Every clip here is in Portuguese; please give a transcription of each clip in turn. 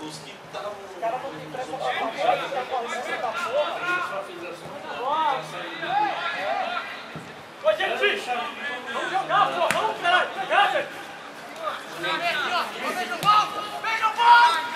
Os que estavam. Os caras vão ter que Ô, gente! Vamos jogar, pô! Vamos, caralho! Jogar, gente! Vem no gol! Vem no gol!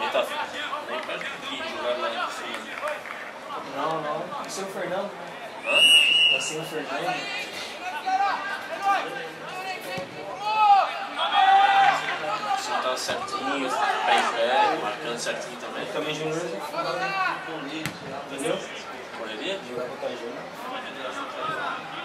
Ele tá. Nem perto que jogaram lá em cima. Não, não. Tá sem o Fernando. Hã? Tá sem o Fernando. Se não tava certinho, pé pé, marcando certinho também. Também Júnior Entendeu? Correria? Jogar contra Júnior.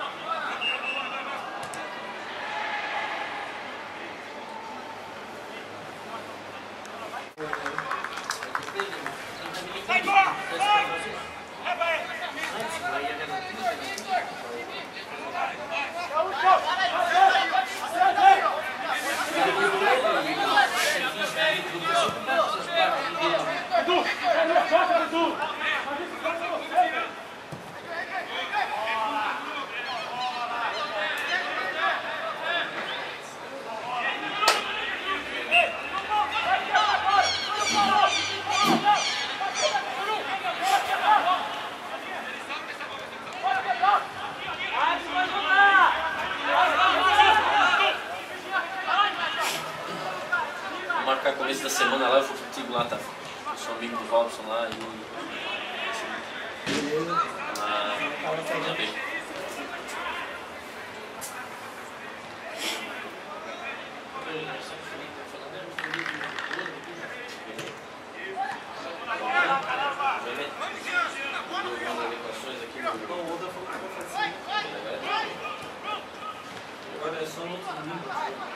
Começo da semana lá, eu vou contigo lá, tá? Eu sou amigo do Robson lá e. Ah, tá bem. Agora é.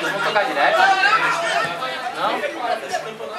Vão tocar direto? Não?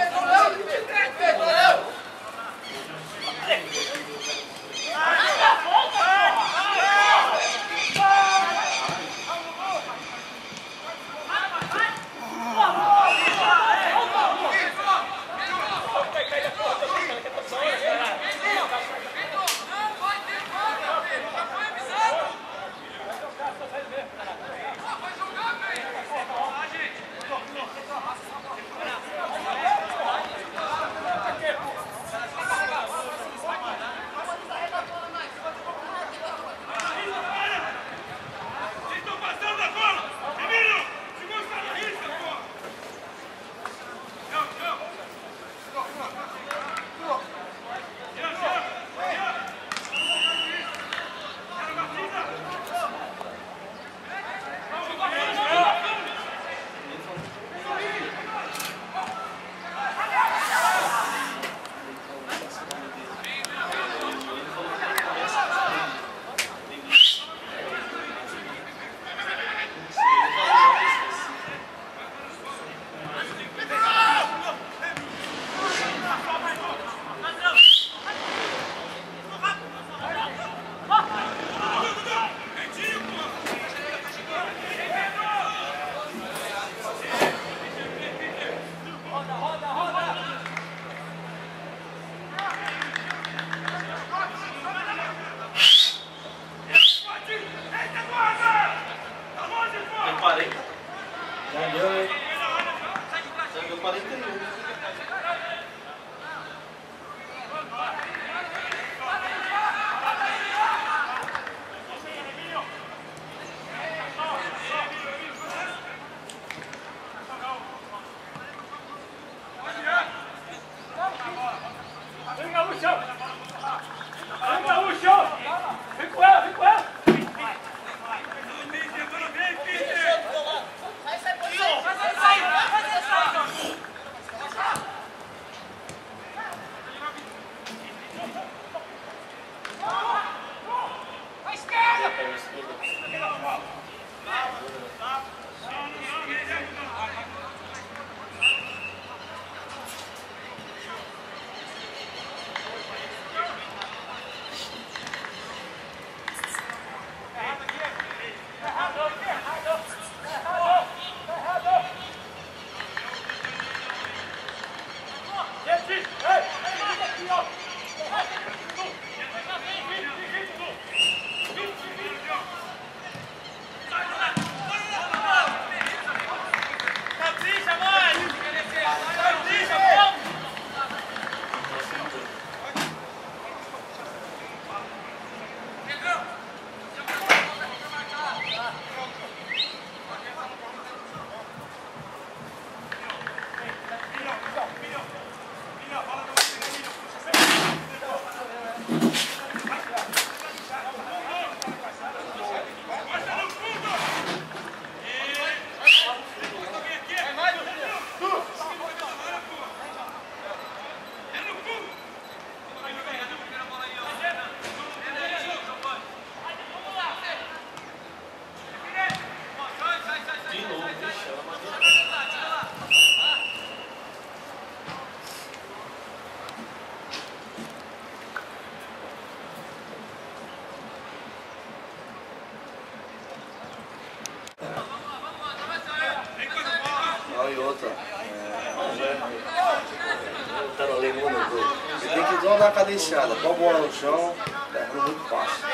Tá no alemão, meu doido. Você tem que dar uma cadenciada. Com a bola no chão, derrama muito fácil.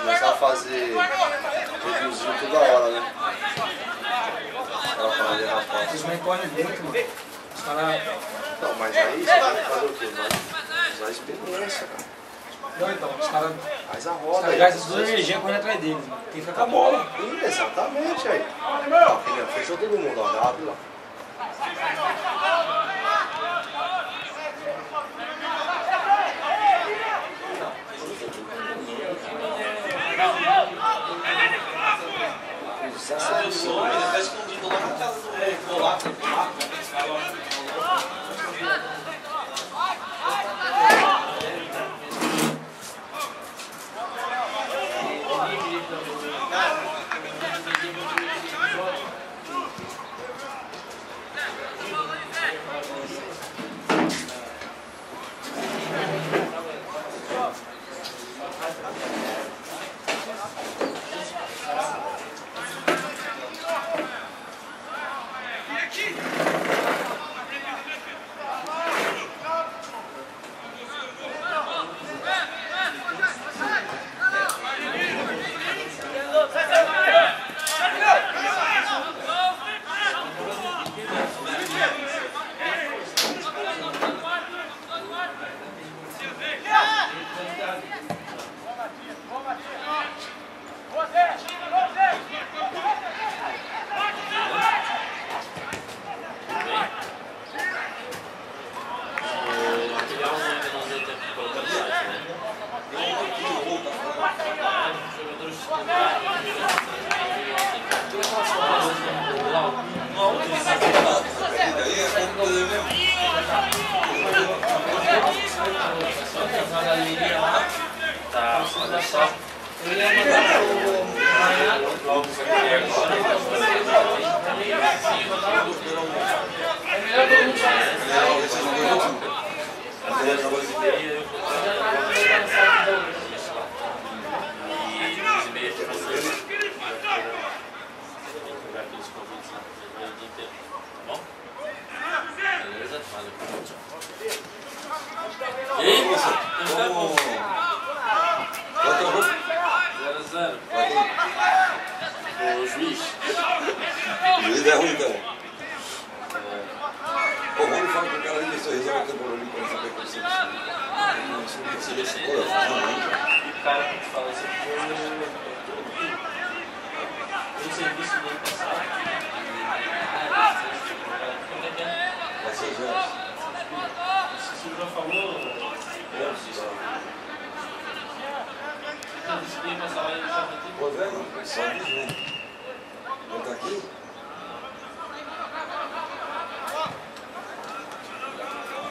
Começar a fazer. reduzir toda hora, né? Ela fala de rapaz. Eles nem correm muito, mano. Os caras. Não, mas aí você que fazer o quê? Vai usar a experiência, cara. Não, então, os caras. Faz a Os roda caras aí. gastam toda a energia correndo atrás deles, mano. Tem que ficar com a bola. Exatamente aí. Filha, fechou todo mundo, ó. Abre lá. Ele tá escondido lá na casa do polaco. O juiz. Juiz é ruim, cara. O Rony fala que o cara ali só resolve a temporada ali pra saber como você Você vê se ele E o cara que fala assim, foi o serviço do ano passado. É é? Vai ser já. Se o João falou, eu assisto. Eu disse que ia passar lá e já vai ter. Pô, velho, só de junho. Vai estar aqui?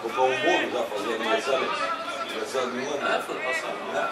Comprar um bolo já, fazer aniversário. Aniversário de um ano. Ah, foi passado. né?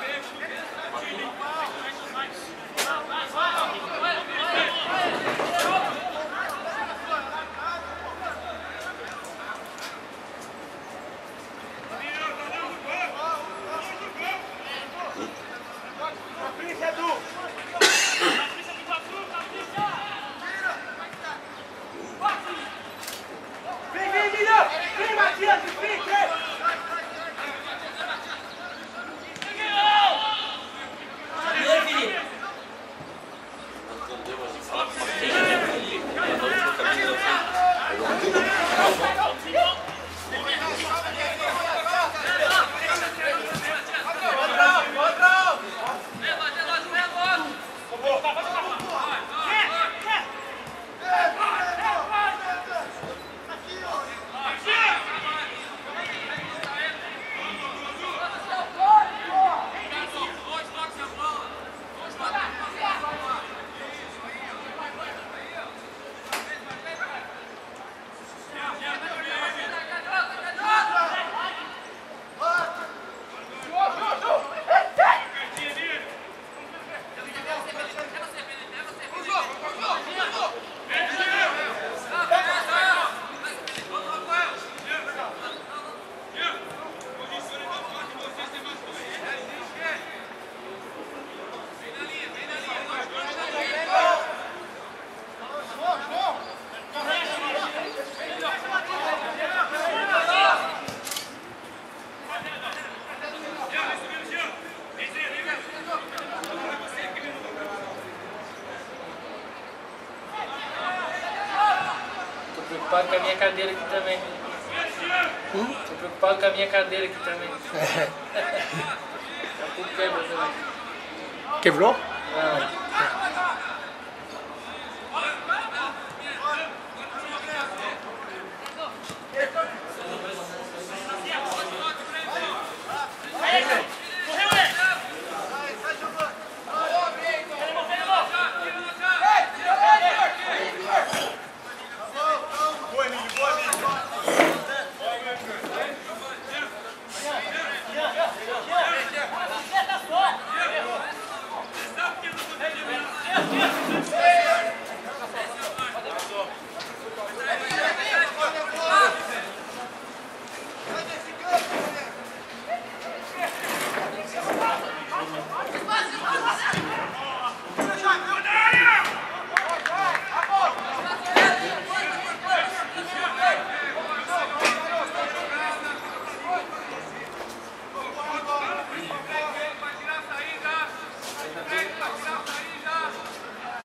Preocupado com a minha cadeira aqui também. Tô preocupado com a minha cadeira aqui também. Daqui a pouco quebra também. Quebrou? Não,